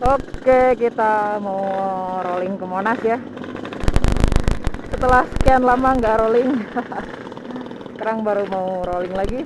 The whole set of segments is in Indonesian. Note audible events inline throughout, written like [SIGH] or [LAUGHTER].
Oke, kita mau rolling ke Monas ya. Setelah sekian lama nggak rolling, [LAUGHS] sekarang baru mau rolling lagi.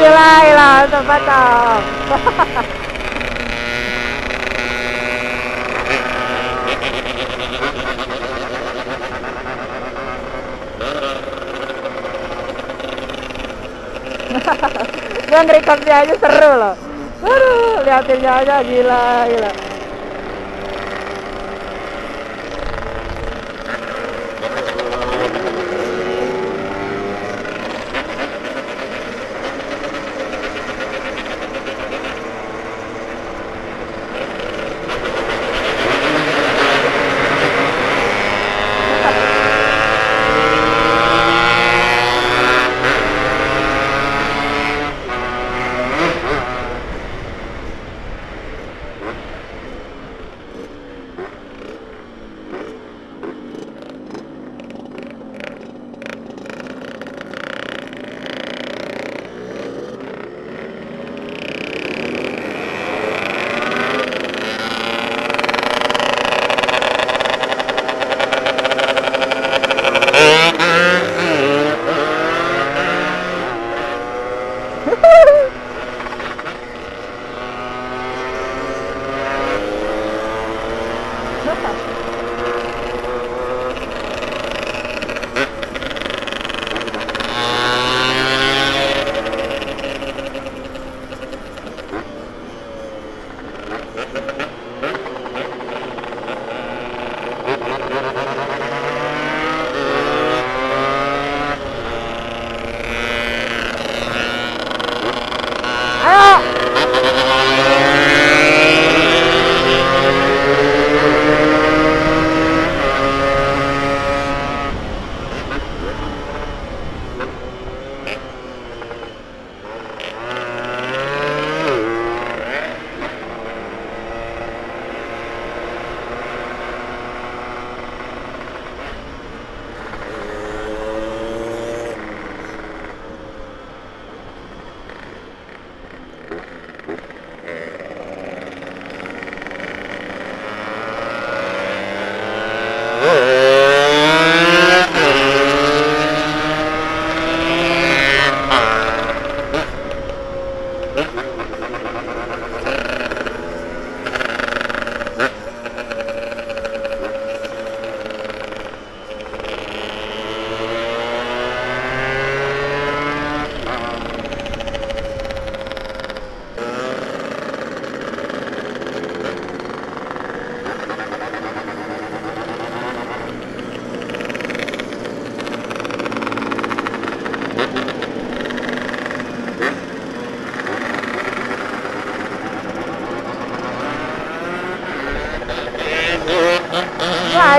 Gila, gila, mantap, mantap. [LAUGHS] Dia ngerekodnya aja seru loh. Aduh, liatinnya aja gila, gila.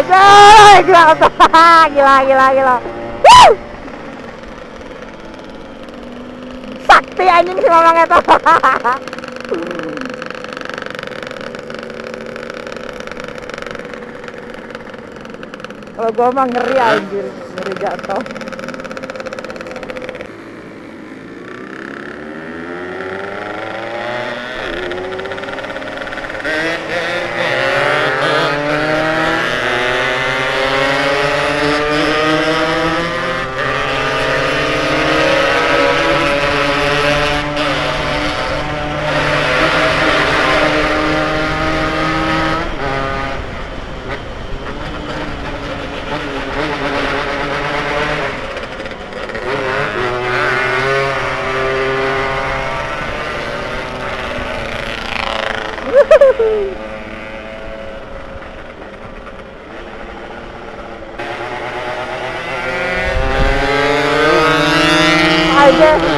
Eh, gila, gila, gila, gila. Woo! Sakti anjing si mamang itu. Kalau gua mah ngeri anjir, ngeri jatuh. Aja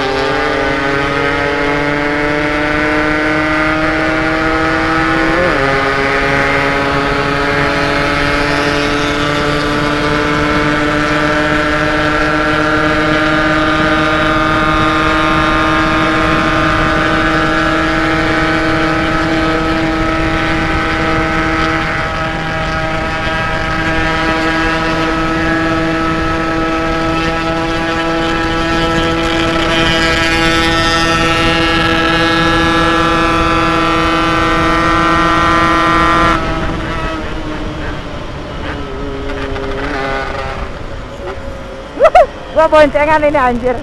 gua boncengan ini anjir